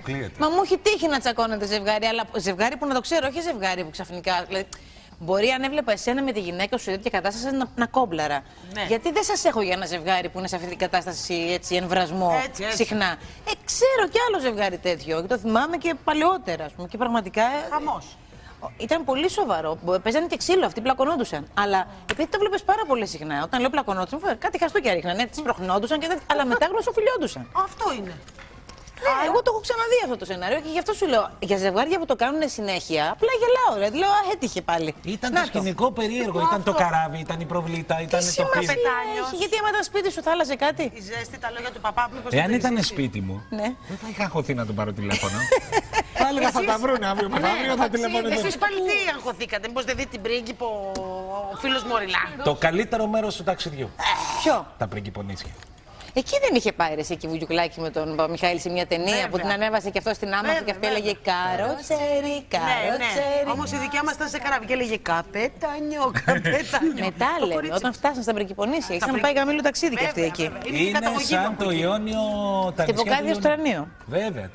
Αποκλείεται. Μα μου έχει τύχει να τσακώνεται ζευγάρι, αλλά ζευγάρι που να το ξέρω, όχι ζευγάρι που ξαφνικά. Δηλαδή, μπορεί αν έβλεπα εσένα με τη γυναίκα σου σε τέτοια κατάσταση να, να κόμπλαρα. Ναι. Γιατί δεν σας έχω για ένα ζευγάρι που είναι σε αυτή την κατάσταση έτσι, εμβρασμό Έτσι, έτσι. συχνά. Ε, ξέρω κι άλλο ζευγάρι τέτοιο. Και το θυμάμαι και παλαιότερα, ας πούμε. Και πραγματικά. ε, Χαμός. Ήταν πολύ σοβαρό. Μπο- Παίζανε και ξύλο, αυτοί πλακωνόντουσαν. Αλλά επειδή το βλέπεις πάρα πολύ συχνά, όταν λέω πλακωνόντουσαν, μου φαίνεται κάτι χαστούκια ρίχνανε, τις προχνόντουσαν και δεν... αλλά μετά γλωσσοφιλιόντουσαν. Αυτό είναι. Ναι, εγώ το έχω ξαναδεί αυτό το σενάριο και γι' αυτό σου λέω για ζευγάρια που το κάνουν συνέχεια. Απλά γελάω. Δηλαδή λέω, Α, έτυχε πάλι. Ήταν Να το σκηνικό περίεργο. Ήταν το καράβι, ήταν η προβλήτα, ήταν το σημασία πι. Πετάνιος. έχει, γιατί άμα ήταν σπίτι σου θα άλλαζε κάτι; Η ζέστη, τα λόγια του παπά, μήπως Εάν δεν ήταν ξέρεις. σπίτι μου, Ναι. δεν θα είχα χωθεί να τον πάρω τηλέφωνο. Θα έλεγα θα τα βρούνε αύριο μεθαύριο, θα τηλεφωνήσω. Εσείς πάλι τι αγχωθήκατε, μήπως δεν δει την πρίγκιπο ο φίλος Μωριλά; Το καλύτερο μέρος του ταξιδιού. Ποιο; Τα πριγκιπονίσια. Εκεί δεν είχε πάει ρε, εσύ εκεί Βουγιουκλάκη με τον Παπαμιχαήλ σε μια ταινία Βέβαια. που την ανέβασε και αυτός στην άμαξα Βέβαια, και αυτή βέβαια. έλεγε Καροτσέρι, Ναι, ναι. καροτσέρι. Όμως η δικιά μας ήταν σε καράβι και έλεγε καπετάνιο, καπετάνιο. Μετά Το λέμε, κορίτσι. όταν φτάσαν στα Πρικυπονήσια, είχαν πρι- πάει γαμήλο ταξίδι και αυτοί Βέβαια, εκεί. βέβαια. Είναι, η Είναι καταγωγή μου σαν από το εκεί. Ιόνιο. τα Την νησιά Ποκάδιο του στο Ιόνιου. Τρανίο. Βέβαια.